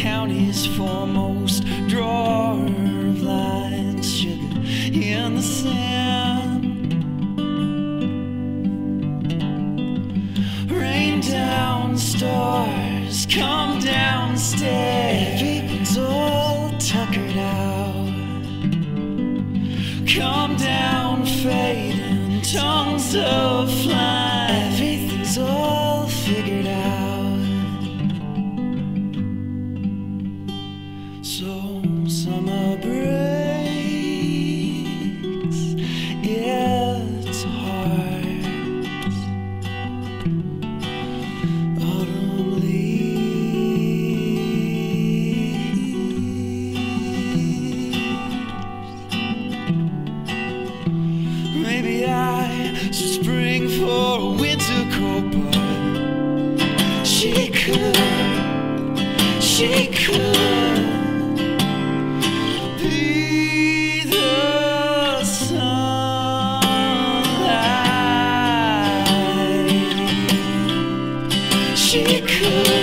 county's foremost drawer of lines, sugar in the sand. Rain down stars, come downstairs. Everything's all tuckered out. Come down, fading tongues of flame. Could, she could be the sunlight. She could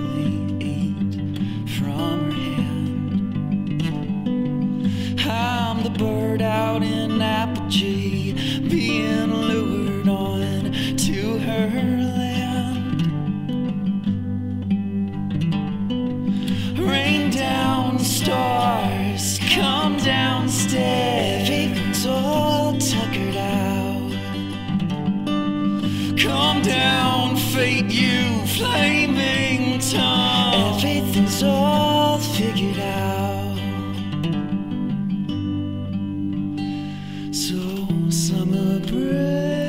me from her hand. I'm the bird out in apogee, being lured on to her land. Rain down stars, come downstairs. Everything's all tuckered out. Come down, fate, you flaming tongue. Everything's all figured out. So summer breaks.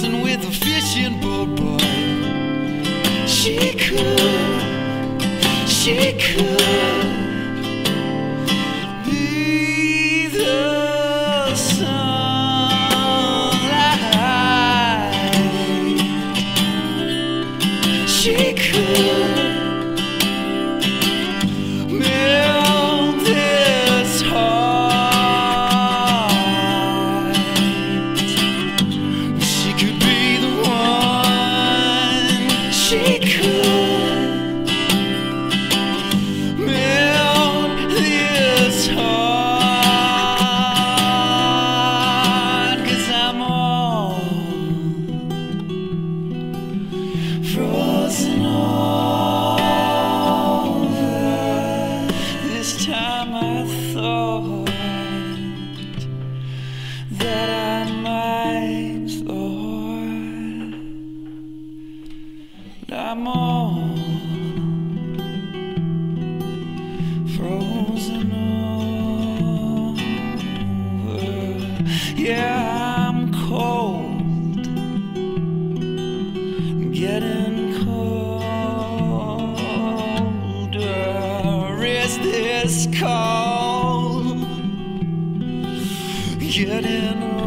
With a fishing boat, boy. She could, she could amor frozen over. Yeah, I'm cold, getting colder. Is this cold getting?